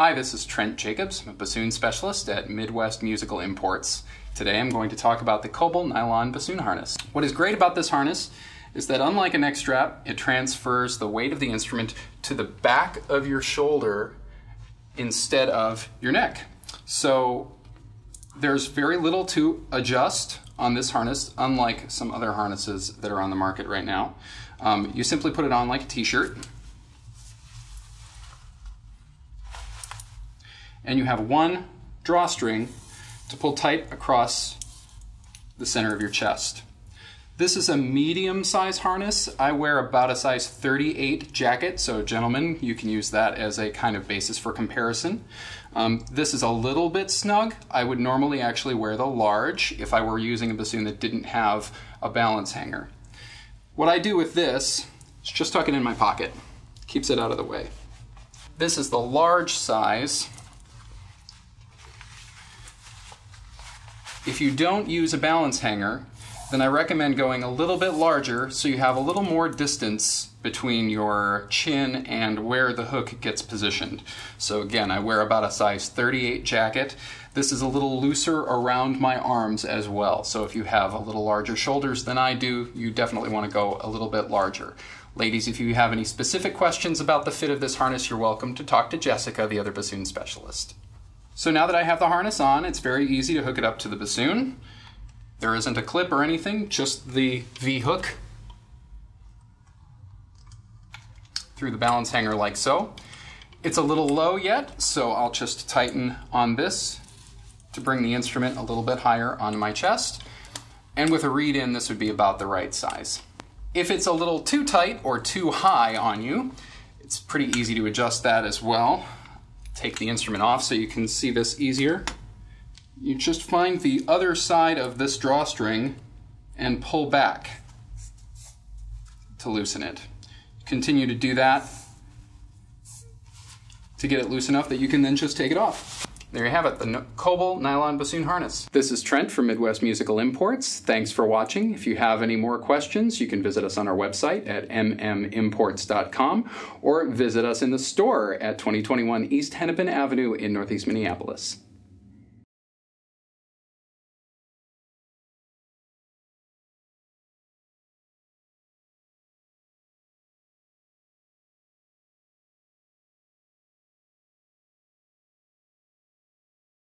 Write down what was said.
Hi, this is Trent Jacobs. I'm a bassoon specialist at Midwest Musical Imports. Today I'm going to talk about the Kolbl nylon bassoon harness. What is great about this harness is that unlike a neck strap, it transfers the weight of the instrument to the back of your shoulder instead of your neck. So there's very little to adjust on this harness, unlike some other harnesses that are on the market right now. Um, you simply put it on like a t-shirt, and you have one drawstring to pull tight across the center of your chest. This is a medium size harness. I wear about a size 38 jacket, so gentlemen, you can use that as a kind of basis for comparison. Um, this is a little bit snug. I would normally actually wear the large if I were using a bassoon that didn't have a balance hanger. What I do with this is just tuck it in my pocket. Keeps it out of the way. This is the large size If you don't use a balance hanger, then I recommend going a little bit larger so you have a little more distance between your chin and where the hook gets positioned. So again, I wear about a size 38 jacket. This is a little looser around my arms as well. So if you have a little larger shoulders than I do, you definitely want to go a little bit larger. Ladies, if you have any specific questions about the fit of this harness, you're welcome to talk to Jessica, the other bassoon specialist. So now that I have the harness on, it's very easy to hook it up to the bassoon. There isn't a clip or anything, just the V-hook through the balance hanger like so. It's a little low yet, so I'll just tighten on this to bring the instrument a little bit higher on my chest. And with a reed in, this would be about the right size. If it's a little too tight or too high on you, it's pretty easy to adjust that as well take the instrument off so you can see this easier. You just find the other side of this drawstring and pull back to loosen it. Continue to do that to get it loose enough that you can then just take it off. There you have it, the Kolbl nylon bassoon harness. This is Trent from Midwest Musical Imports. Thanks for watching. If you have any more questions, you can visit us on our website at mmimports.com or visit us in the store at 2021 East Hennepin Avenue in Northeast Minneapolis.